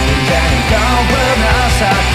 Zatem ten dom the na